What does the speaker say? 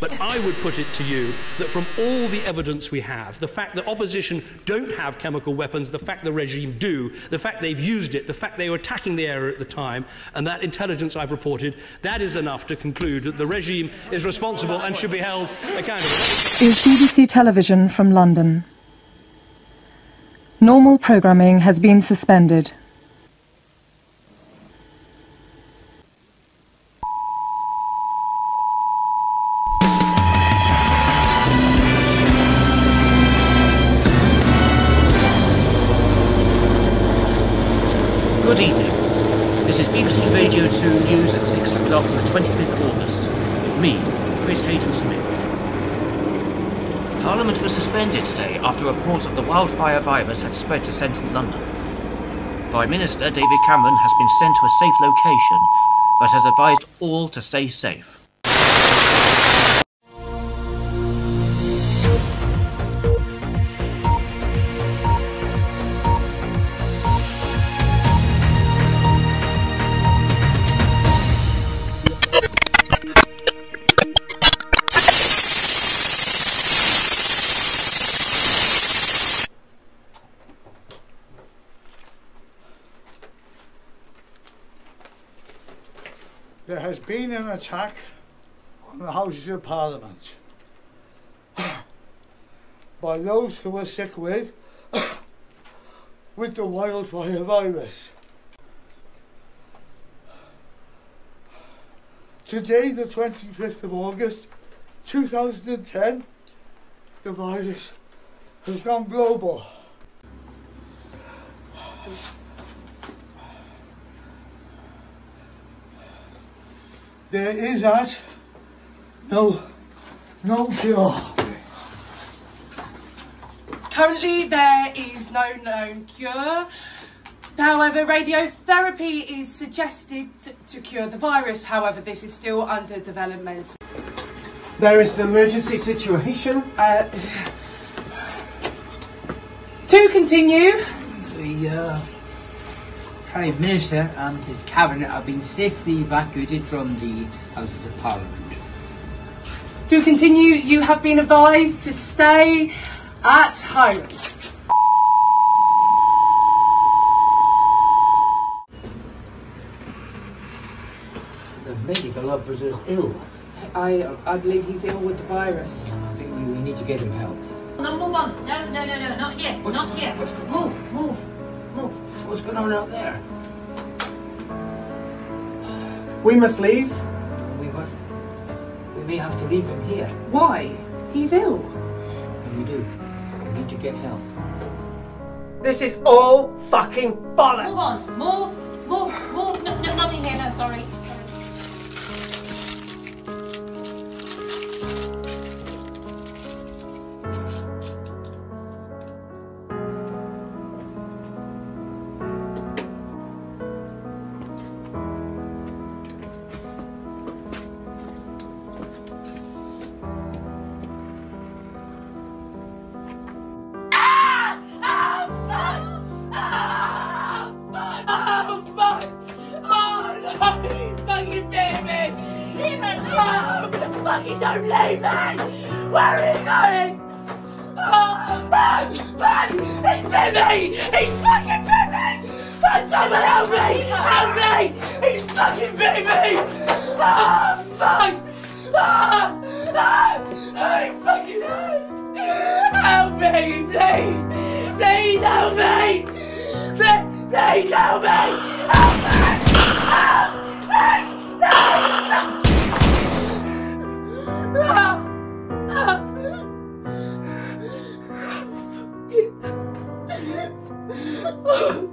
But I would put it to you that from all the evidence we have, the fact that opposition don't have chemical weapons, the fact the regime do, the fact they've used it, the fact they were attacking the area at the time, and that intelligence I've reported, that is enough to conclude that the regime is responsible and should be held accountable. Is BBC Television from London. Normal programming has been suspended. Good evening. This is BBC Radio 2 News at 6 o'clock on the 25th of August, with me, Chris Hayden Smith. Parliament was suspended today after reports of the wildfire virus had spread to central London. Prime Minister David Cameron has been sent to a safe location, but has advised all to stay safe. There has been an attack on the Houses of Parliament by those who are sick with with the wildfire virus. Today, the 25th of August 2010, the virus has gone global. There is no no cure. Currently, there is no known cure. However, radiotherapy is suggested to, to cure the virus. However, this is still under development. There is an emergency situation. Uh, to continue, The uh, Prime Minister and his cabinet have been safely evacuated from the Houses of Parliament. to continue, you have been advised to stay at home. Medical officer is ill. I, I believe he's ill with the virus. I think we, we need to get him help. No, move on. No, no, no, no, not yet. What's- not yet. what's- Move, move, move. What's going on out there? We must leave. We must. We may have to leave him here. Why? He's ill. What can we do? We need to get help. This is all fucking bollocks. Move on. Move, move, move. No, no, nothing here. No, sorry. Fucking Oh, don't leave me! Where are you going? Oh, run! He's bit! He's fucking! Oh, someone help me! Help me! He's fucking me! Oh, fuck! Ah! Ah! I fucking hurt! Help me, please! Please help me! Please, please help me! Help me! Help! me! Please! No! Stop! Oh!